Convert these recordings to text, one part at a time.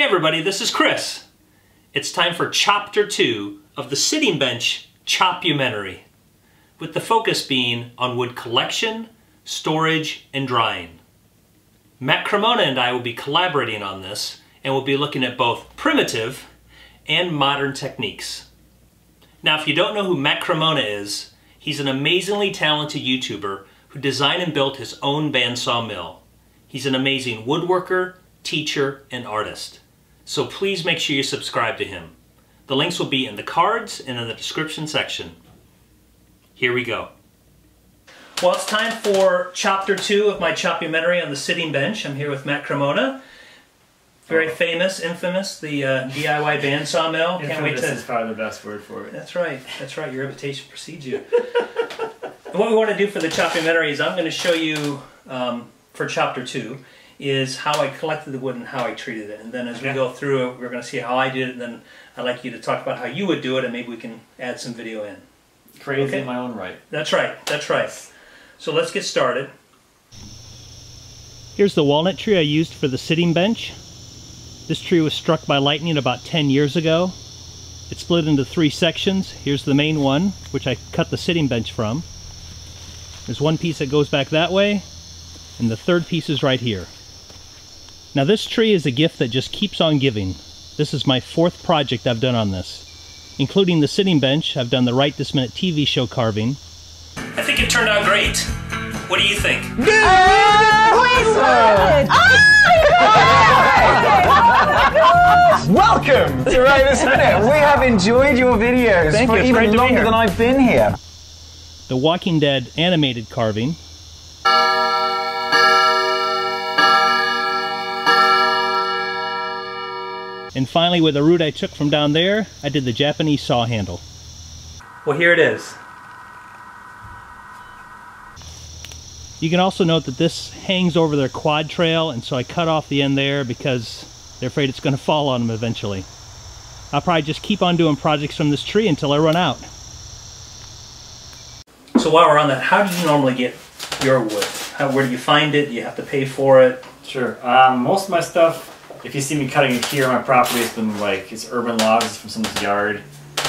Hey everybody, this is Chris. It's time for chapter two of the Sitting Bench Chopumentary, with the focus being on wood collection, storage, and drying. Matt Cremona and I will be collaborating on this, and we'll be looking at both primitive and modern techniques. Now, if you don't know who Matt Cremona is, he's an amazingly talented YouTuber who designed and built his own bandsaw mill. He's an amazing woodworker, teacher, and artist. So please make sure you subscribe to him. The links will be in the cards and in the description section. Here we go. Well, it's time for chapter two of my chopumentary on the sitting bench. I'm here with Matt Cremona. Very oh. famous, infamous, the uh, DIY bandsaw mill. Can't wait to. is probably the best word for it. That's right. That's right. Your reputation precedes you. what we want to do for the chopumentary is I'm going to show you um, for chapter two is how I collected the wood and how I treated it. And then as we go through it, we're going to see how I did it. And then I'd like you to talk about how you would do it, and maybe we can add some video in. Crazy okay? in my own right. That's right. That's right. So let's get started. Here's the walnut tree I used for the sitting bench. This tree was struck by lightning about 10 years ago. It split into three sections. Here's the main one, which I cut the sitting bench from. There's one piece that goes back that way, and the third piece is right here. Now this tree is a gift that just keeps on giving. This is my fourth project I've done on this. Including the sitting bench, I've done the Right This Minute TV show carving. I think it turned out great. What do you think? Good! Uh, oh, Welcome to Right This Minute. We have enjoyed your videos Thank for you. even longer than I've been here. The Walking Dead animated carving. And finally, with a root I took from down there, I did the Japanese saw handle. Well, here it is. You can also note that this hangs over their quad trail, and so I cut off the end there because they're afraid it's going to fall on them eventually. I'll probably just keep on doing projects from this tree until I run out. So while we're on that, how do you normally get your wood? How, where do you find it? Do you have to pay for it? Sure. Um, most of my stuff if you see me cutting it here on my property, it's been like it's urban logs it's from someone's yard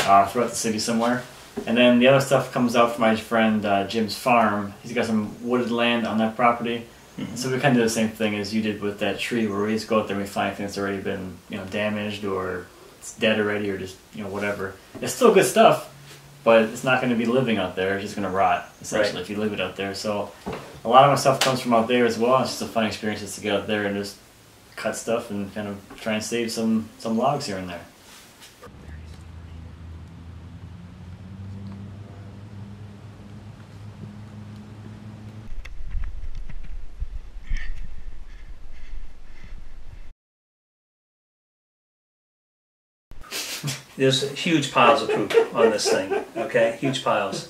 uh, throughout the city somewhere. And then the other stuff comes out from my friend uh, Jim's farm. He's got some wooded land on that property. Mm-hmm. So we kind of do the same thing as you did with that tree, where we just go out there and we find things that's already been you know damaged or it's dead already or just you know whatever. It's still good stuff, but it's not going to be living out there. It's just going to rot essentially right. if you leave it out there. So a lot of my stuff comes from out there as well. It's just a fun experience just to get out there and just cut stuff and kind of try and save some some logs here and there. There's huge piles of poop on this thing, okay? Huge piles.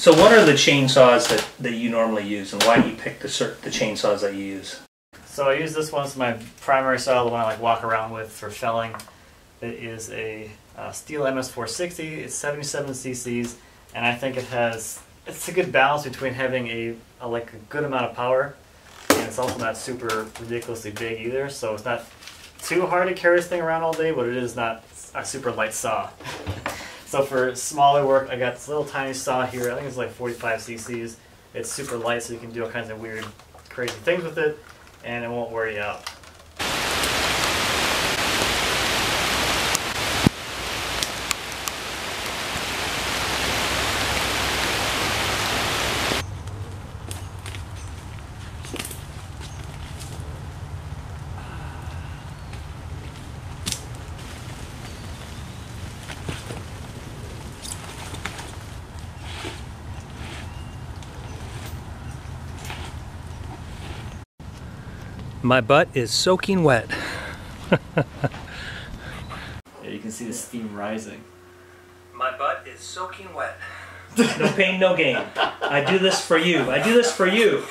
So what are the chainsaws that, that you normally use and why do you pick the, the chainsaws that you use? So I use this one as my primary saw, the one I like walk around with for felling. It is a uh, Stihl MS460, it's 77 cc's, and I think it has, it's a good balance between having a, a like a good amount of power, and it's also not super ridiculously big either, so it's not too hard to carry this thing around all day, but it is not a super light saw. So for smaller work, I got this little tiny saw here. I think it's like 45 cc's. It's super light, so you can do all kinds of weird, crazy things with it, and it won't wear you out. My butt is soaking wet. yeah, you can see the steam rising. My butt is soaking wet. no pain, no gain. I do this for you. I do this for you.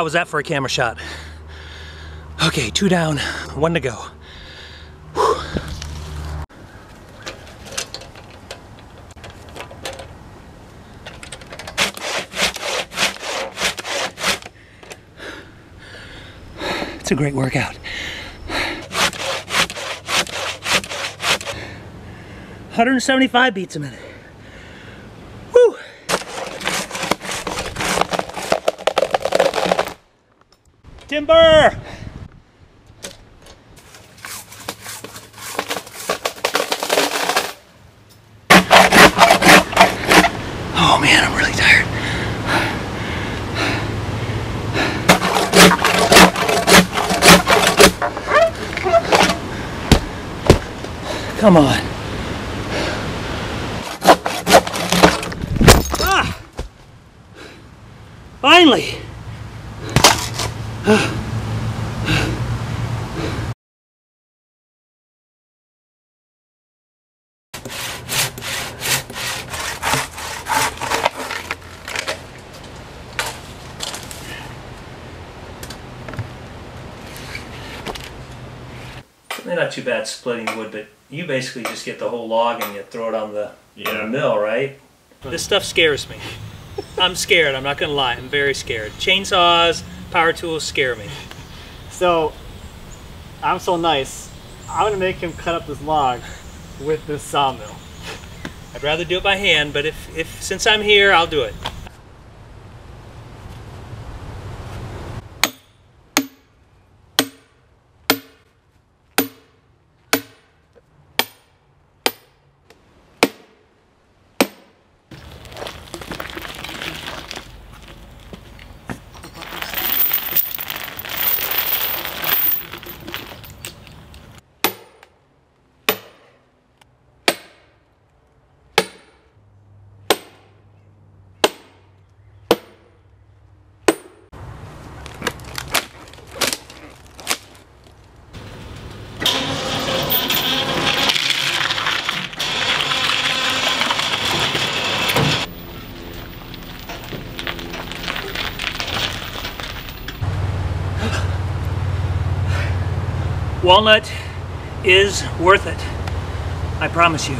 How was that for a camera shot? Okay, two down, one to go. It's a great workout. 175 beats a minute. Timber! Oh man, I'm really tired. Come on. Ah! Finally! They're not too bad splitting wood, but you basically just get the whole log and you throw it on the, on the mill, right? This stuff scares me. I'm scared, I'm not gonna lie, I'm very scared. Chainsaws, power tools scare me. So, I'm so nice. I'm gonna make him cut up this log with this sawmill. I'd rather do it by hand, but if, if since I'm here, I'll do it. Walnut is worth it. I promise you.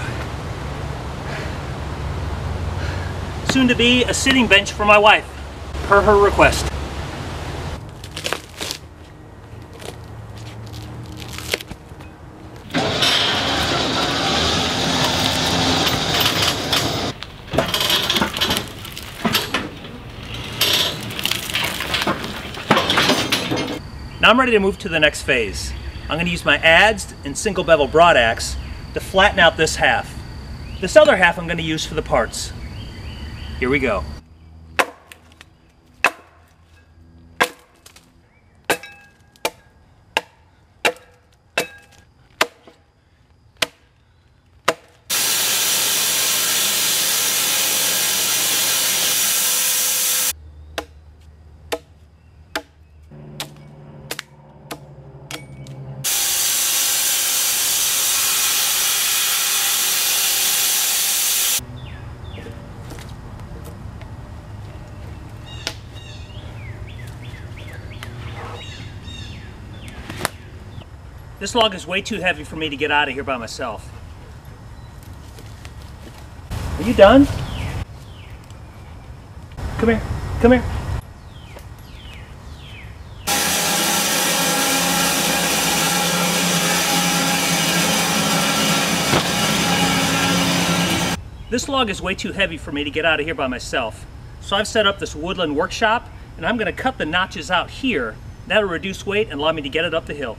Soon to be a sitting bench for my wife, per her request. Now I'm ready to move to the next phase. I'm going to use my adz and single bevel broad axe to flatten out this half. This other half I'm going to use for the parts. Here we go. This log is way too heavy for me to get out of here by myself. Are you done? Come here. Come here. This log is way too heavy for me to get out of here by myself. So I've set up this woodland workshop and I'm gonna cut the notches out here. That'll reduce weight and allow me to get it up the hill.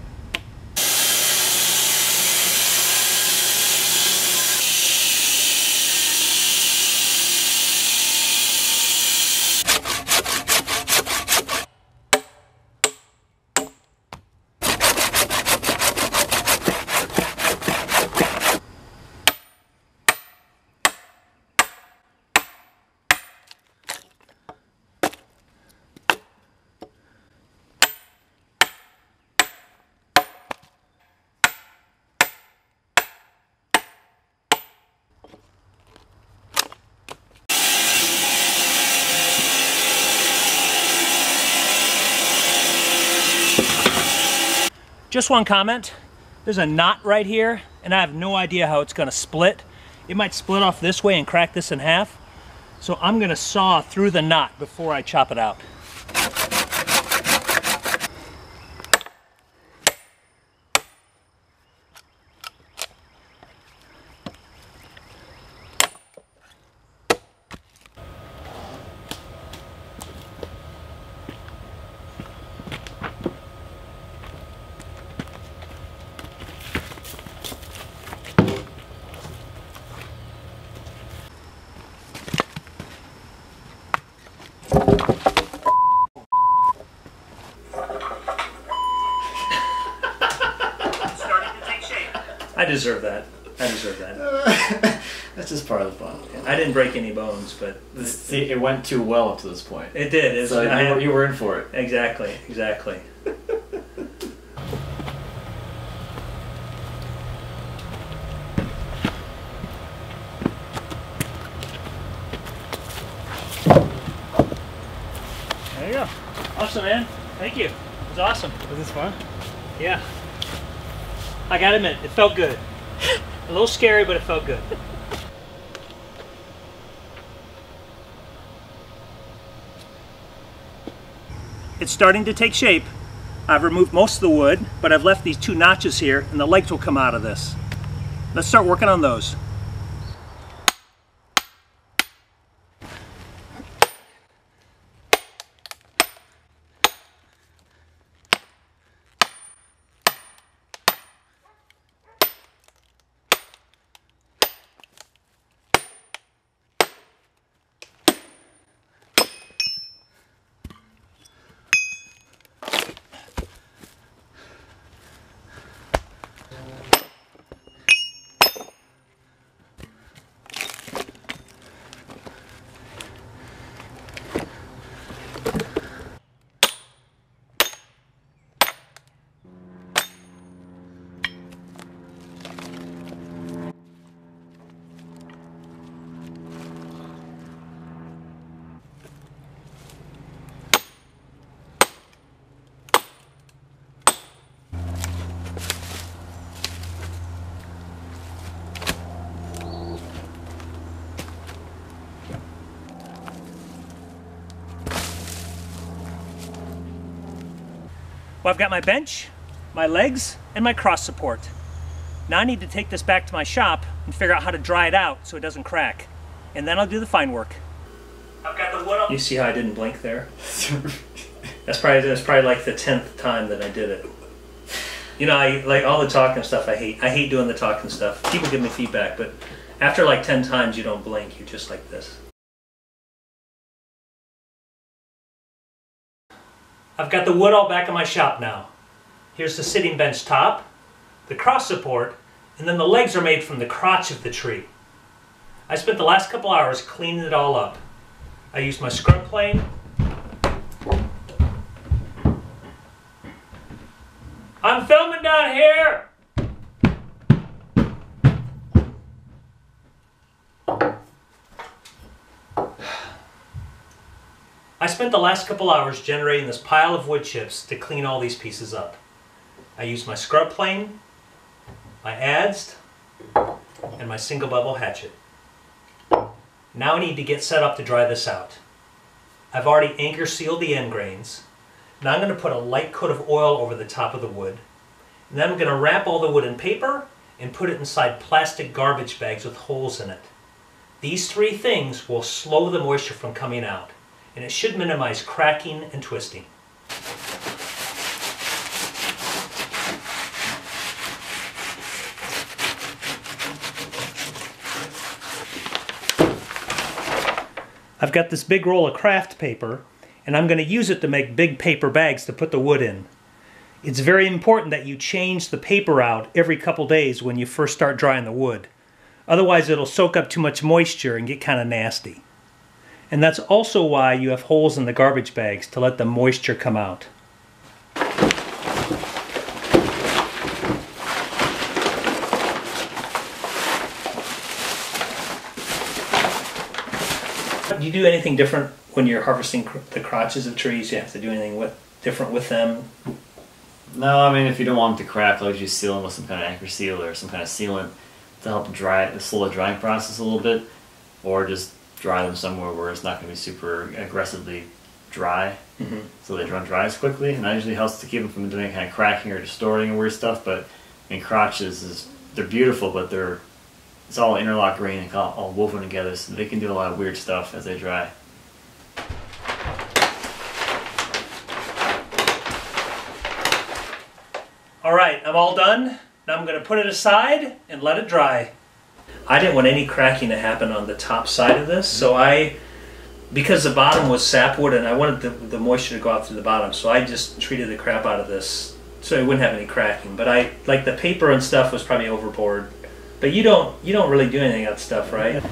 Just one comment. There's a knot right here, and I have no idea how it's gonna split. It might split off this way and crack this in half. So I'm gonna saw through the knot before I chop it out. Deserve that. I deserve that. That's just part of the fun. I didn't break any bones, but See, it went too well up to this point. it did. It's, So I you, were, had- you were in for it. exactly, exactly. There you go. Awesome, man. Thank you. It was awesome. Was this fun? Yeah. I gotta admit, it felt good. A little scary, but it felt good. It's starting to take shape. I've removed most of the wood, but I've left these two notches here, and the legs will come out of this. Let's start working on those. Well, I've got my bench, my legs, and my cross support. Now I need to take this back to my shop and figure out how to dry it out so it doesn't crack. And then I'll do the fine work. I've got the wood up. You see how I didn't blink there? That's probably that's probably like the tenth time that I did it. You know, I like all the talking stuff. I hate. I hate doing the talking stuff. People give me feedback, but after like ten times, you don't blink. You're just like this. I've got the wood all back in my shop now. Here's the sitting bench top, the cross support, and then the legs are made from the crotch of the tree. I spent the last couple hours cleaning it all up. I used my scrub plane. I'm filming down here! I spent the last couple hours generating this pile of wood chips to clean all these pieces up. I used my scrub plane, my adze, and my single bevel hatchet. Now I need to get set up to dry this out. I've already anchor sealed the end grains. Now I'm going to put a light coat of oil over the top of the wood. And then I'm going to wrap all the wood in paper and put it inside plastic garbage bags with holes in it. These three things will slow the moisture from coming out, and it should minimize cracking and twisting. I've got this big roll of craft paper, and I'm going to use it to make big paper bags to put the wood in. It's very important that you change the paper out every couple days when you first start drying the wood. Otherwise, it'll soak up too much moisture and get kind of nasty. And that's also why you have holes in the garbage bags to let the moisture come out. Do you do anything different when you're harvesting cr- the crotches of trees? You have to do anything with different with them? No, I mean if you don't want them to crack, I'll usually seal them with some kind of anchor seal or some kind of sealant to help dry slow the drying process a little bit, or just dry them somewhere where it's not going to be super aggressively dry, Mm-hmm. so they don't dry as quickly. And that usually helps to keep them from doing kind of cracking or distorting and weird stuff. But I mean, crotches is they're beautiful, but they're it's all interlock grain and all, all woven together, so they can do a lot of weird stuff as they dry. All right, I'm all done. Now I'm going to put it aside and let it dry. I didn't want any cracking to happen on the top side of this, so I, because the bottom was sapwood and I wanted the, the moisture to go out through the bottom, so I just treated the crap out of this so it wouldn't have any cracking. But I, like the paper and stuff was probably overboard. But you don't, you don't really do anything that stuff, right?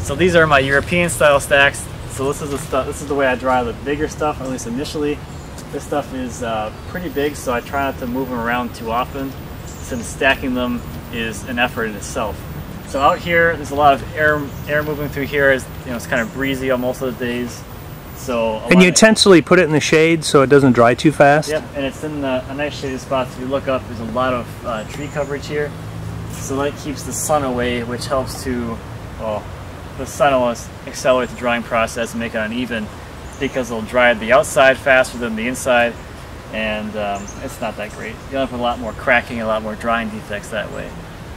So these are my European style stacks. So this is the stuff. This is the way I dry the bigger stuff, at least initially. This stuff is uh, pretty big, so I try not to move them around too often, since stacking them is an effort in itself. So out here, there's a lot of air air moving through here. Is you know it's kind of breezy on most of the days. So And you intentionally put it in the shade so it doesn't dry too fast? Yep, and it's in the, a nice shaded spot. If you look up, there's a lot of uh, tree coverage here. So that keeps the sun away, which helps to, well, the sun will accelerate the drying process and make it uneven because it'll dry the outside faster than the inside, and um, it's not that great. You end up with a lot more cracking, a lot more drying defects that way.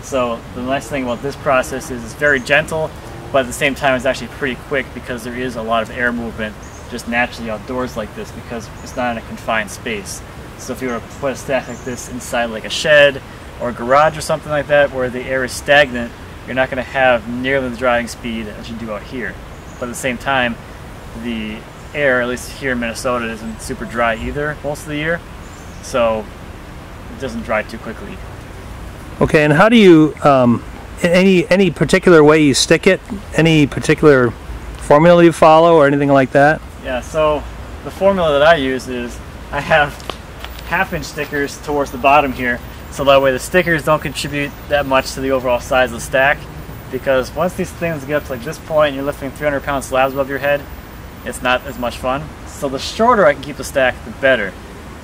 So the nice thing about this process is it's very gentle, but at the same time it's actually pretty quick because there is a lot of air movement just naturally outdoors like this because it's not in a confined space. So if you were to put a stack like this inside like a shed or a garage or something like that where the air is stagnant, you're not going to have nearly the drying speed as you do out here. But at the same time, the air, at least here in Minnesota, isn't super dry either most of the year. So it doesn't dry too quickly. Okay, and how do you, um, any any particular way you stick it? Any particular formula you follow or anything like that? Yeah, so the formula that I use is I have half inch stickers towards the bottom here, so that way the stickers don't contribute that much to the overall size of the stack. Because once these things get up to like this point and you're lifting 300 pound slabs above your head, it's not as much fun. So the shorter I can keep the stack, the better.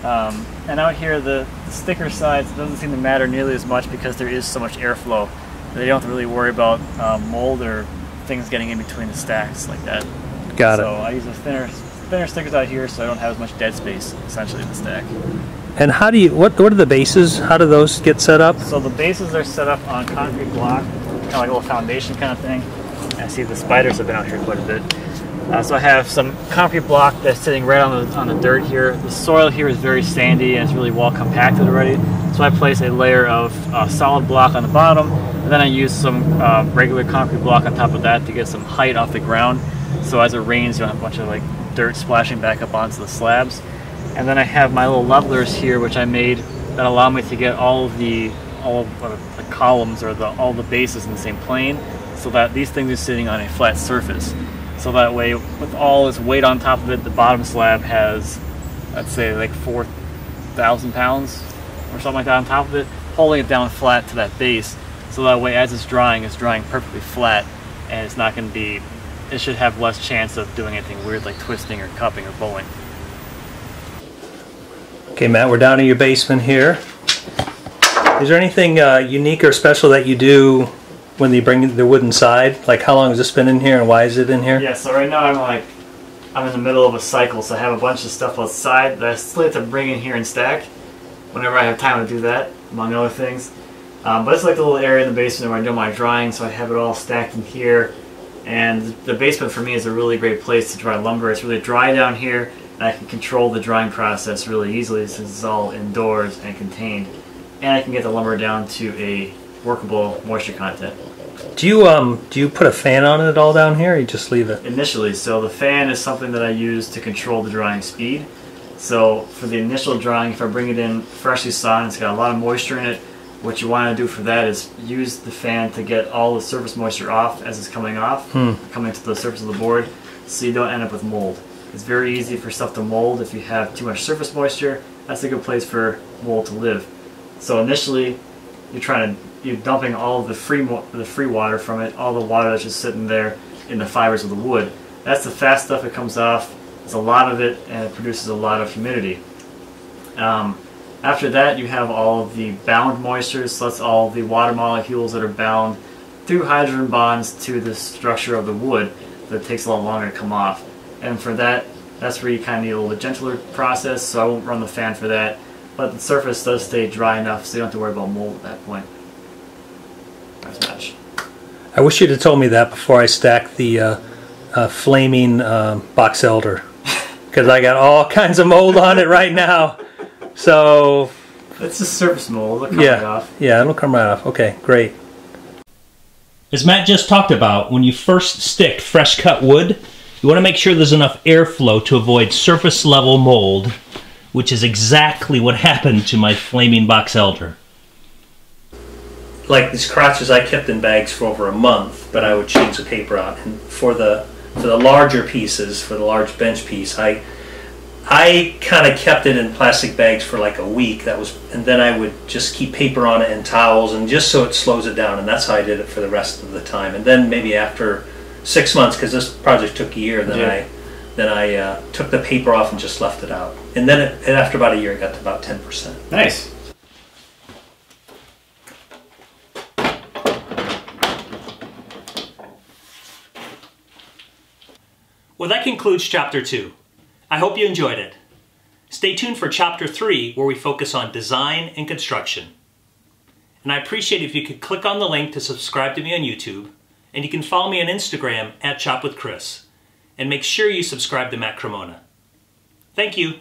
Um, and out here, the, the sticker size doesn't seem to matter nearly as much because there is so much airflow They don't have to really worry about um, mold or things getting in between the stacks like that. Got so it. So I use a thinner thinner stickers out here so I don't have as much dead space essentially in the stack. And how do you, what, what are the bases? How do those get set up? So the bases are set up on concrete block, kind of like a little foundation kind of thing. I see the spiders have been out here quite a bit. Uh, so I have some concrete block that's sitting right on the on the dirt here. The soil here is very sandy and it's really well compacted already. So I place a layer of uh, solid block on the bottom, and then I use some uh, regular concrete block on top of that to get some height off the ground. So as it rains, you don't have a bunch of like dirt splashing back up onto the slabs. And then I have my little levelers here, which I made that allow me to get all of the all of the columns or the all the bases in the same plane, so that these things are sitting on a flat surface. So that way, with all this weight on top of it, the bottom slab has, let's say, like four thousand pounds or something like that on top of it, holding it down flat to that base. So that way, as it's drying, it's drying perfectly flat, and it's not going to be. It should have less chance of doing anything weird like twisting or cupping or bowing. Okay, Matt, we're down in your basement here. Is there anything uh, unique or special that you do when you bring the wood inside? Like how long has this been in here and why is it in here? Yeah, so right now I'm like, I'm in the middle of a cycle, so I have a bunch of stuff outside that I still have to bring in here and stack whenever I have time to do that, among other things. Um, but it's like the little area in the basement where I do my drying, so I have it all stacked in here. And the basement for me is a really great place to dry lumber. It's really dry down here, and I can control the drying process really easily since it's all indoors and contained. And I can get the lumber down to a workable moisture content. Do you um do you put a fan on it all down here or you just leave it? initially. So the fan is something that I use to control the drying speed. So for the initial drying, if I bring it in freshly sawn, it's got a lot of moisture in it. What you want to do for that is use the fan to get all the surface moisture off as it's coming off, coming to the surface of the board, so you don't end up with mold. It's very easy for stuff to mold if you have too much surface moisture. That's a good place for mold to live. So initially, you're trying to you're dumping all the free the free water from it, all the water that's just sitting there in the fibers of the wood. That's the fast stuff that comes off. It's a lot of it, and it produces a lot of humidity. Um, After that, you have all of the bound moisture, so that's all the water molecules that are bound through hydrogen bonds to the structure of the wood that takes a lot longer to come off. And for that, that's where you kind of need a little gentler process, so I won't run the fan for that. But the surface does stay dry enough, so you don't have to worry about mold at that point. Nice match. I wish you'd have told me that before I stacked the uh, uh, flaming um box elder. Because I got all kinds of mold on it right now. So, It's just surface mold, it'll come right yeah. off. Yeah, it'll come right off. Okay, great. As Matt just talked about, when you first stick fresh cut wood, you want to make sure there's enough airflow to avoid surface level mold, which is exactly what happened to my flaming box elder. Like these crotches I kept in bags for over a month, but I would change the paper out. And for the for the larger pieces, for the large bench piece, I I kind of kept it in plastic bags for like a week. That was, and then I would just keep paper on it and towels, and just so it slows it down. And that's how I did it for the rest of the time. And then maybe after six months, because this project took a year, then Yeah. I then I uh, took the paper off and just left it out. And then it, and after about a year, it got to about ten percent. Nice. Well, that concludes chapter two. I hope you enjoyed it. Stay tuned for chapter three, where we focus on design and construction. And I appreciate if you could click on the link to subscribe to me on YouTube, and you can follow me on Instagram at Chop with Chris. And make sure you subscribe to Matt Cremona. Thank you.